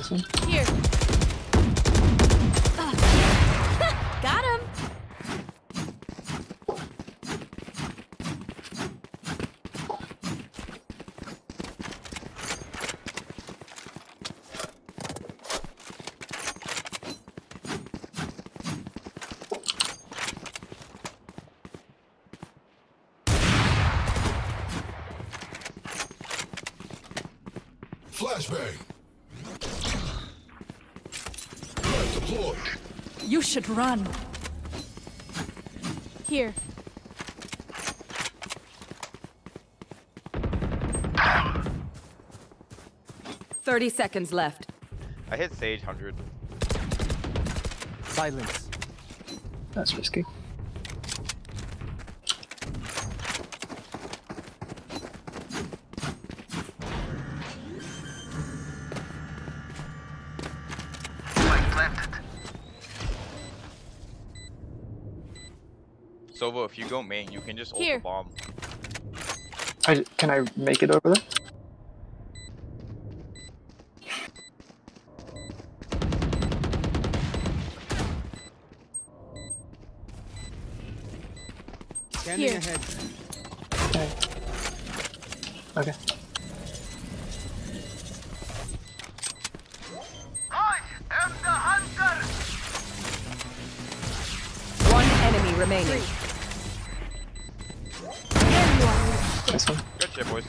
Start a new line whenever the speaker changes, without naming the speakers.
Listen.
Here. Ah. Got him.
Flashbang. Deployed.
You should run. Here.
Thirty seconds left.
I hit Sage 100.
Silence.
That's risky.
Sova, if you go main, you can just ult
Here.
the bomb.
I, can I make it over there?
Scanning
Here.
ahead.
Okay. Okay.
One enemy remaining.
There you are.
This one.
Good shit, boys.